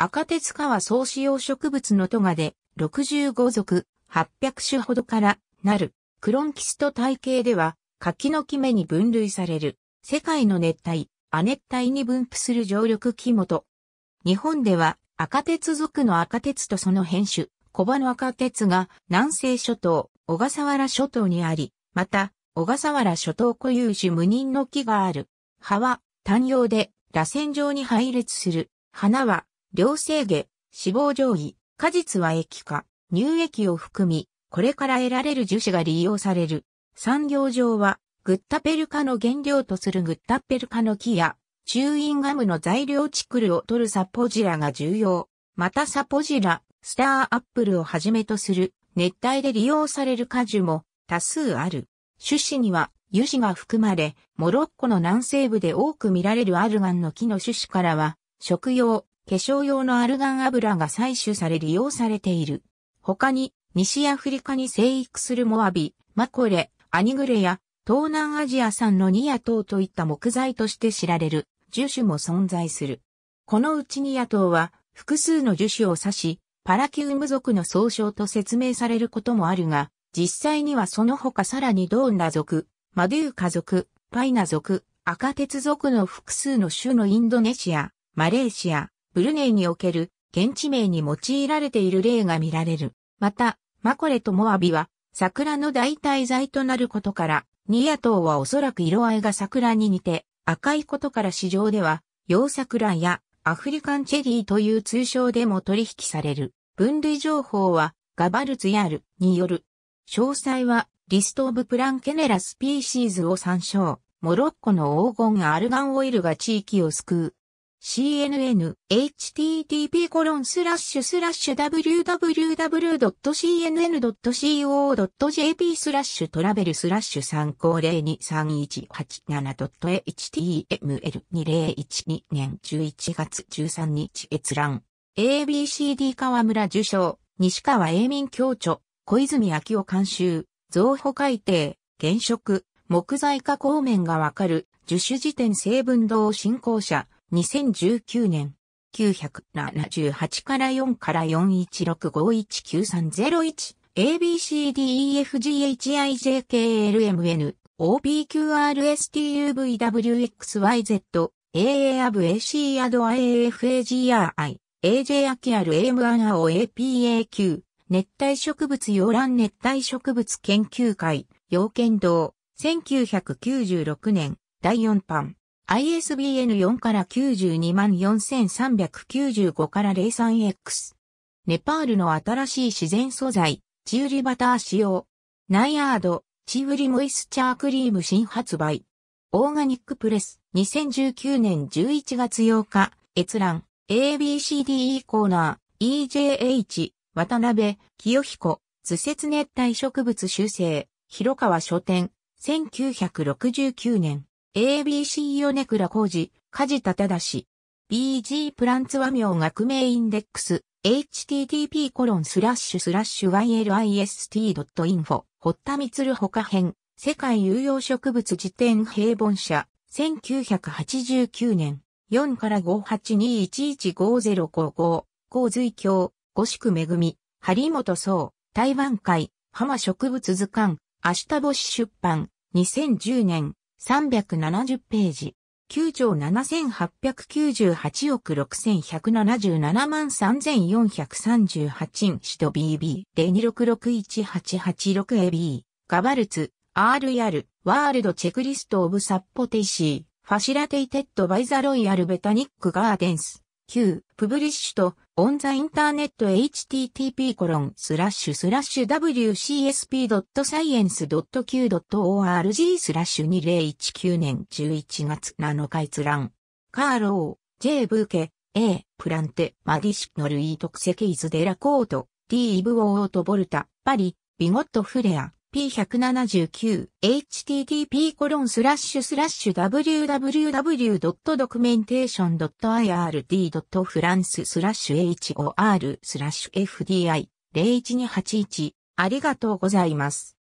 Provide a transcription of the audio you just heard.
赤鉄川総使用植物のトガで65属800種ほどからなるクロンキスト体系では柿の木目に分類される世界の熱帯、亜熱帯に分布する常緑木元。日本では赤鉄属の赤鉄とその変種、小葉の赤鉄が南西諸島、小笠原諸島にあり、また小笠原諸島固有種無人の木がある。葉は単葉で螺旋状に配列する。花は両生下、脂肪上位、果実は液化、乳液を含み、これから得られる樹脂が利用される。産業上は、グッタペルカの原料とするグッタペルカの木や、チューインガムの材料チクルを取るサポジラが重要。またサポジラ、スターアップルをはじめとする熱帯で利用される果樹も多数ある。種子には油脂が含まれ、モロッコの南西部で多く見られるアルガンの木の種子からは、食用、化粧用のアルガン油が採取され利用されている。他に、西アフリカに生育するモアビ、マコレ、アニグレや、東南アジア産のニヤトウといった木材として知られる樹種も存在する。このうちニヤトウは、複数の樹種を指し、パラキウム属の総称と説明されることもあるが、実際にはその他さらにドーンラ族、マドゥーカ族、パイナ族、赤鉄族の複数の種のインドネシア、マレーシア、ブルネイにおける現地名に用いられている例が見られる。また、マコレとモアビは桜の代替剤となることから、ニヤトウはおそらく色合いが桜に似て赤いことから市場では、洋桜やアフリカンチェリーという通称でも取引される。分類情報はガバルツヤルによる。詳細は List of Planchonella species を参照。モロッコの黄金アルガンオイルが地域を救う。CNN、http コロンスラッシュスラッシュ www.cnn.co.jp スラッシュトラベルスラッシュ 350231877.html2012 年11月13日閲覧。ABCD 河村受賞、西川永民教著、小泉明夫監修、造補改定、現職、木材加工面がわかる、樹種辞典成分堂進行者、2019年978から4から416519301 ABCDEFGHIJKLMN OPQRSTUVWXYZ AAABAC アド AFAGRI AJ アキアル AM1AO APAQ 熱帯植物洋蘭熱帯植物研究会洋剣道1996年第4版 ISBN 4から924,395から 03X。ネパールの新しい自然素材、チウリバター使用。ナイアード、チウリモイスチャークリーム新発売。オーガニックプレス、2019年11月8日、閲覧、ABCDE コーナー、EJH、渡辺、清彦、図説熱帯植物修正、広川書店、1969年。ABC 米倉工事、梶田正 BG プランツ和名学名インデックス、http コロンスラッシュスラッシュ ylist.info、堀田光他編、世界有用植物辞典平凡社、1989年、4から582115055、洪水橋、五宿めぐみ、張本総、台湾会、浜植物図鑑、明日星出版、2010年、370ページ。9兆7898億6177万3438インシと BB 02661886AB ガバルツ。RR ワールドチェックリストオブサッポテイシー。ファシラテイテッドバイザロイヤルベタニックガーデンス。Q プブリッシュとon the internet http コロンスラッシュスラッシュ wcsp.science.kew.org スラッシュ2019年11月7日閲覧。 Kerharo、J Bouquet、A、Plantes médicinales et toxiques de la Côte d'Ivoire Haute-Volta、パリ、 Vigot Frères、P179 http コロンスラッシュスラッシュ www.documentation.ird.france スラッシュ hor スラッシュ fdi 01281ありがとうございます。